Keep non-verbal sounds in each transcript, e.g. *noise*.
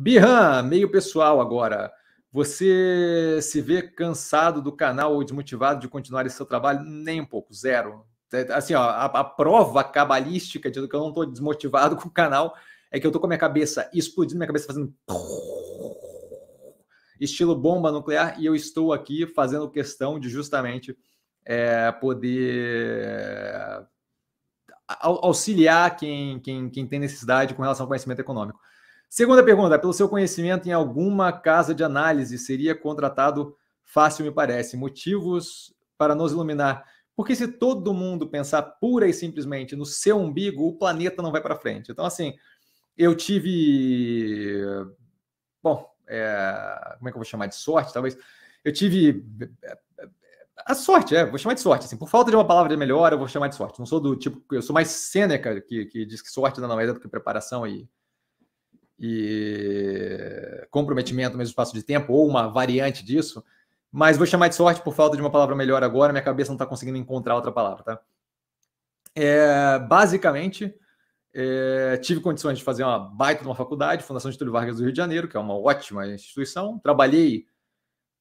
Birran, meio pessoal agora. Você se vê cansado do canal ou desmotivado de continuar esse seu trabalho? Nem um pouco, zero. É, assim, ó, a, a prova cabalística de que eu não estou desmotivado *laughs* com o canal é que eu estou com a minha cabeça explodindo, minha cabeça fazendo *laughs* estilo bomba nuclear e eu estou aqui fazendo questão de justamente é, poder auxiliar quem, quem, quem tem necessidade com relação ao conhecimento econômico. Segunda pergunta: pelo seu conhecimento em alguma casa de análise, seria contratado fácil, me parece. Motivos para nos iluminar. Porque se todo mundo pensar pura e simplesmente no seu umbigo, o planeta não vai para frente. Então, assim, eu tive. Bom, é... como é que eu vou chamar de sorte? Talvez. Eu tive. A sorte, é, vou chamar de sorte. Assim, por falta de uma palavra melhor, eu vou chamar de sorte. Não sou do tipo. Eu sou mais Sêneca, que, que diz que sorte não é do que preparação e e comprometimento no mesmo espaço de tempo, ou uma variante disso, mas vou chamar de sorte por falta de uma palavra melhor agora, minha cabeça não está conseguindo encontrar outra palavra, tá? É, basicamente, é, tive condições de fazer uma baita de uma faculdade, Fundação Getúlio Vargas do Rio de Janeiro, que é uma ótima instituição. Trabalhei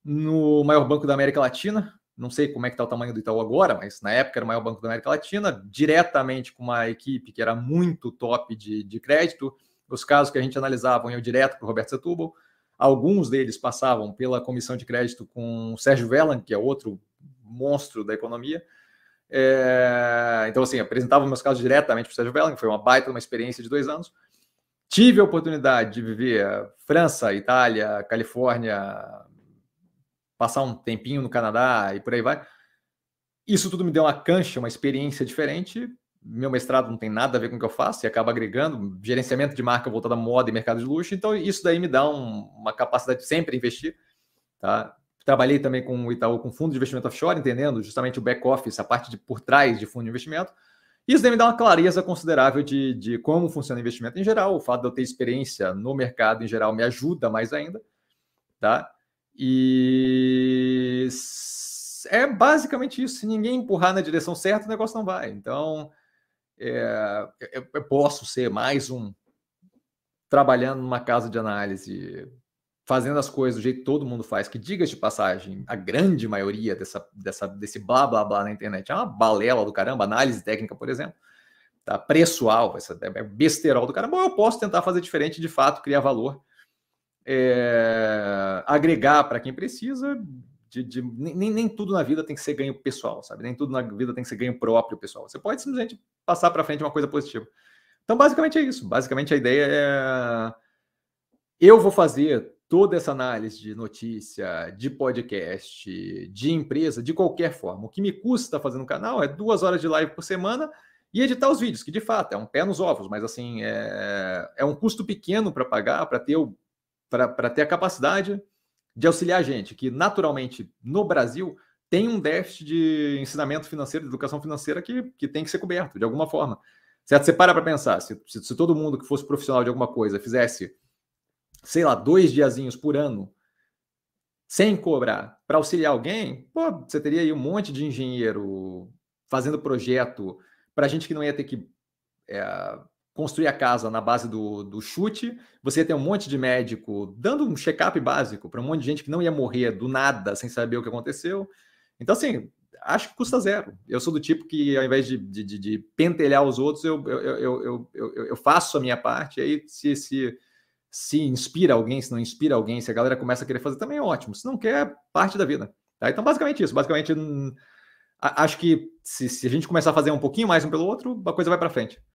no maior banco da América Latina, não sei como é que está o tamanho do Itaú agora, mas na época era o maior banco da América Latina, diretamente com uma equipe que era muito top de, de crédito, os casos que a gente analisava iam direto para o Roberto Setúbal. Alguns deles passavam pela comissão de crédito com o Sérgio Vellan, que é outro monstro da economia. É... então, assim, apresentava meus casos diretamente para o Sérgio Vellan, que foi uma baita, uma experiência de dois anos. Tive a oportunidade de viver França, Itália, Califórnia, passar um tempinho no Canadá e por aí vai. Isso tudo me deu uma cancha, uma experiência diferente meu mestrado não tem nada a ver com o que eu faço e acaba agregando gerenciamento de marca voltada à moda e mercado de luxo. Então, isso daí me dá um, uma capacidade de sempre investir. Tá? Trabalhei também com o Itaú, com fundo de investimento offshore, entendendo justamente o back-office, a parte de por trás de fundo de investimento. Isso daí me dá uma clareza considerável de, de como funciona o investimento em geral. O fato de eu ter experiência no mercado em geral me ajuda mais ainda. Tá? E é basicamente isso. Se ninguém empurrar na direção certa, o negócio não vai. Então, é, eu, eu posso ser mais um trabalhando numa casa de análise, fazendo as coisas do jeito que todo mundo faz, que diga de passagem, a grande maioria dessa, dessa, desse blá blá blá na internet é uma balela do caramba, análise técnica, por exemplo, tá? preço-alvo, é besterol do caramba, eu posso tentar fazer diferente, de fato, criar valor, é, agregar para quem precisa, de, de nem, nem tudo na vida tem que ser ganho pessoal, sabe? Nem tudo na vida tem que ser ganho próprio pessoal. Você pode simplesmente passar para frente uma coisa positiva. Então, basicamente é isso. Basicamente a ideia é eu vou fazer toda essa análise de notícia, de podcast, de empresa, de qualquer forma. O que me custa fazer no canal é duas horas de live por semana e editar os vídeos, que de fato é um pé nos ovos, mas assim é, é um custo pequeno para pagar, para ter, para ter a capacidade de auxiliar a gente, que naturalmente no Brasil tem um déficit de ensinamento financeiro, de educação financeira que, que tem que ser coberto de alguma forma. Certo? Você para para pensar, se, se, se, todo mundo que fosse profissional de alguma coisa fizesse, sei lá, dois diazinhos por ano, sem cobrar, para auxiliar alguém, pô, você teria aí um monte de engenheiro fazendo projeto para gente que não ia ter que é, construir a casa na base do, do chute, você ter um monte de médico dando um check-up básico para um monte de gente que não ia morrer do nada sem saber o que aconteceu. Então, assim, acho que custa zero. Eu sou do tipo que, ao invés de, de, de pentelhar os outros, eu, eu, eu, eu, faço a minha parte, aí se, se, se inspira alguém, se não inspira alguém, se a galera começa a querer fazer, também é ótimo. Se não quer, parte da vida. Tá? Então, basicamente isso. Basicamente, hum, acho que se, se a gente começar a fazer um pouquinho mais um pelo outro, a coisa vai para frente.